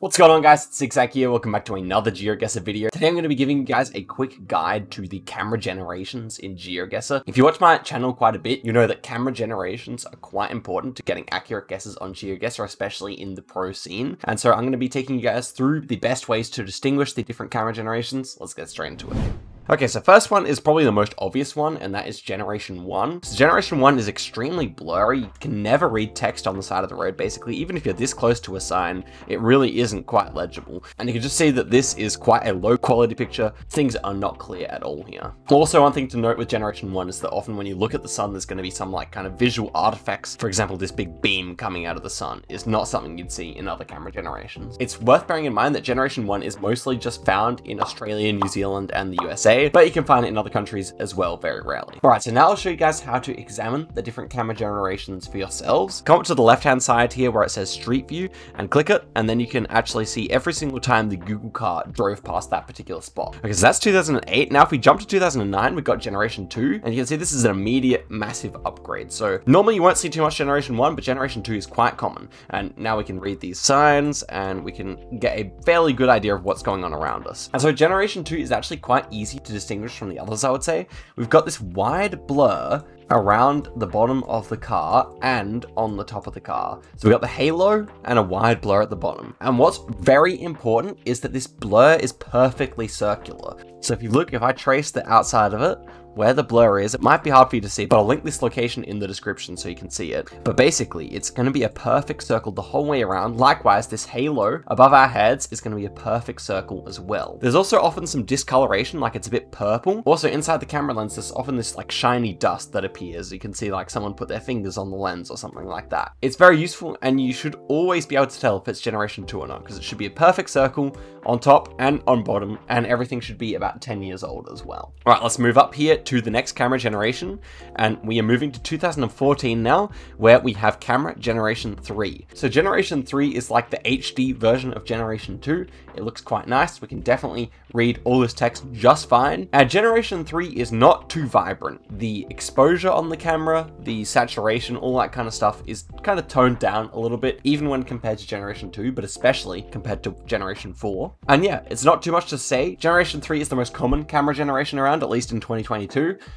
What's going on guys, it's Zigzag here, welcome back to another GeoGuessr video. Today I'm going to be giving you guys a quick guide to the camera generations in GeoGuessr. If you watch my channel quite a bit, you know that camera generations are quite important to getting accurate guesses on GeoGuessr, especially in the pro scene. And so I'm going to be taking you guys through the best ways to distinguish the different camera generations. Let's get straight into it. Okay, so first one is probably the most obvious one, and that is Generation 1. So Generation 1 is extremely blurry. You can never read text on the side of the road, basically. Even if you're this close to a sign, it really isn't quite legible. And you can just see that this is quite a low quality picture. Things are not clear at all here. Also, one thing to note with Generation 1 is that often when you look at the sun, there's going to be some like kind of visual artifacts. For example, this big beam coming out of the sun is not something you'd see in other camera generations. It's worth bearing in mind that Generation 1 is mostly just found in Australia, New Zealand, and the USA but you can find it in other countries as well very rarely. Alright, so now I'll show you guys how to examine the different camera generations for yourselves. Come up to the left-hand side here where it says Street View and click it, and then you can actually see every single time the Google car drove past that particular spot. Okay, so that's 2008. Now if we jump to 2009, we've got Generation 2, and you can see this is an immediate massive upgrade. So normally you won't see too much Generation 1, but Generation 2 is quite common. And now we can read these signs, and we can get a fairly good idea of what's going on around us. And so Generation 2 is actually quite easy to distinguish from the others, I would say. We've got this wide blur around the bottom of the car and on the top of the car. So we got the halo and a wide blur at the bottom. And what's very important is that this blur is perfectly circular. So if you look, if I trace the outside of it, where the blur is. It might be hard for you to see, but I'll link this location in the description so you can see it. But basically, it's going to be a perfect circle the whole way around. Likewise, this halo above our heads is going to be a perfect circle as well. There's also often some discoloration, like it's a bit purple. Also, inside the camera lens, there's often this like shiny dust that appears. You can see like someone put their fingers on the lens or something like that. It's very useful and you should always be able to tell if it's generation 2 or not, because it should be a perfect circle on top and on bottom, and everything should be about 10 years old as well. All right, let's move up here to the next camera generation, and we are moving to 2014 now, where we have camera generation 3. So generation 3 is like the HD version of generation 2. It looks quite nice. We can definitely read all this text just fine. And generation 3 is not too vibrant. The exposure on the camera, the saturation, all that kind of stuff is kind of toned down a little bit, even when compared to generation 2, but especially compared to generation 4. And yeah, it's not too much to say. Generation 3 is the most common camera generation around, at least in 2022,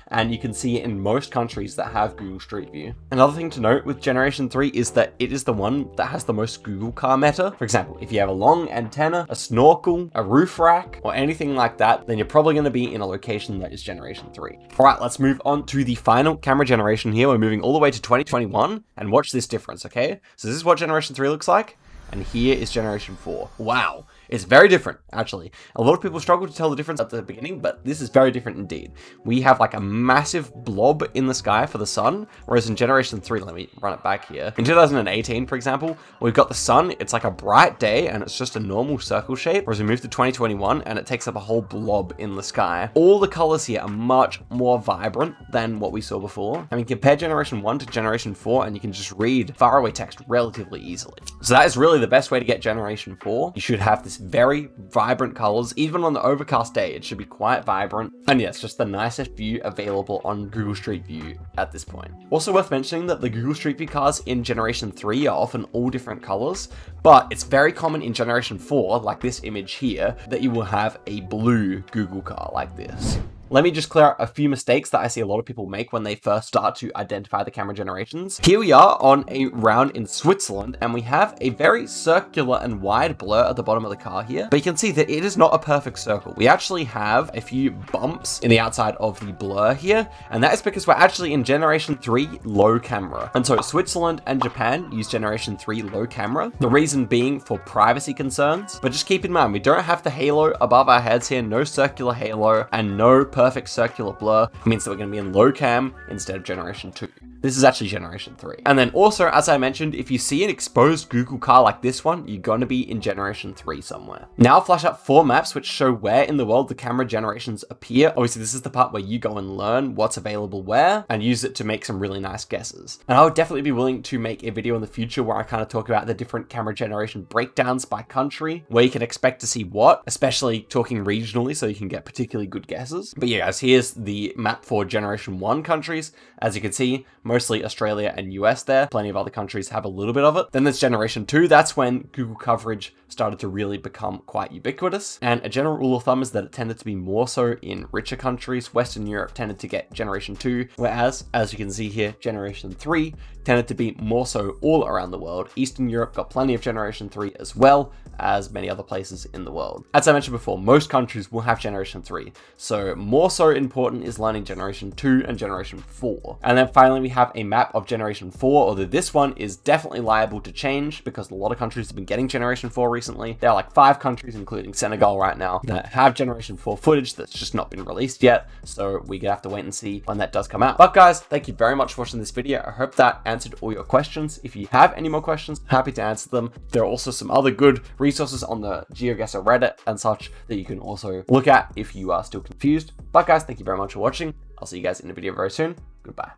and you can see it in most countries that have Google Street View. Another thing to note with Generation 3 is that it is the one that has the most Google car meta. For example, if you have a long antenna, a snorkel, a roof rack, or anything like that, then you're probably going to be in a location that is Generation 3. All right, let's move on to the final camera generation here. We're moving all the way to 2021, and watch this difference, okay? So this is what Generation 3 looks like, and here is Generation 4. Wow. It's very different, actually. A lot of people struggle to tell the difference at the beginning, but this is very different indeed. We have like a massive blob in the sky for the sun, whereas in Generation 3, let me run it back here. In 2018, for example, we've got the sun, it's like a bright day, and it's just a normal circle shape, whereas we move to 2021, and it takes up a whole blob in the sky. All the colors here are much more vibrant than what we saw before. I mean, compare Generation 1 to Generation 4, and you can just read faraway text relatively easily. So that is really the best way to get Generation 4. You should have this very vibrant colors. Even on the overcast day, it should be quite vibrant. And yes, just the nicest view available on Google Street View at this point. Also worth mentioning that the Google Street View cars in Generation 3 are often all different colors, but it's very common in Generation 4, like this image here, that you will have a blue Google car like this. Let me just clear up a few mistakes that I see a lot of people make when they first start to identify the camera generations. Here we are on a round in Switzerland, and we have a very circular and wide blur at the bottom of the car here, but you can see that it is not a perfect circle. We actually have a few bumps in the outside of the blur here, and that is because we're actually in generation 3 low camera. And so Switzerland and Japan use generation 3 low camera, the reason being for privacy concerns, but just keep in mind, we don't have the halo above our heads here, no circular halo, and no perfect perfect circular blur means that we're going to be in low cam instead of generation 2. This is actually generation 3. And then also, as I mentioned, if you see an exposed Google car like this one, you're going to be in generation 3 somewhere. Now I'll flash up four maps which show where in the world the camera generations appear. Obviously, this is the part where you go and learn what's available where and use it to make some really nice guesses. And I would definitely be willing to make a video in the future where I kind of talk about the different camera generation breakdowns by country, where you can expect to see what, especially talking regionally so you can get particularly good guesses. Yeah, guys, here's the map for Generation 1 countries. As you can see, mostly Australia and US there. Plenty of other countries have a little bit of it. Then there's Generation 2. That's when Google coverage started to really become quite ubiquitous. And a general rule of thumb is that it tended to be more so in richer countries. Western Europe tended to get Generation 2, whereas, as you can see here, Generation 3 tended to be more so all around the world. Eastern Europe got plenty of Generation 3 as well as many other places in the world. As I mentioned before, most countries will have Generation 3, so more so important is learning Generation 2 and Generation 4. And then finally we have a map of Generation 4, although this one is definitely liable to change because a lot of countries have been getting Generation 4 recently. There are like five countries, including Senegal right now, that have Generation 4 footage that's just not been released yet, so we have to wait and see when that does come out. But guys, thank you very much for watching this video. I hope that answered all your questions. If you have any more questions, happy to answer them. There are also some other good resources on the GeoGuessr Reddit and such that you can also look at if you are still confused. But guys, thank you very much for watching. I'll see you guys in the video very soon. Goodbye.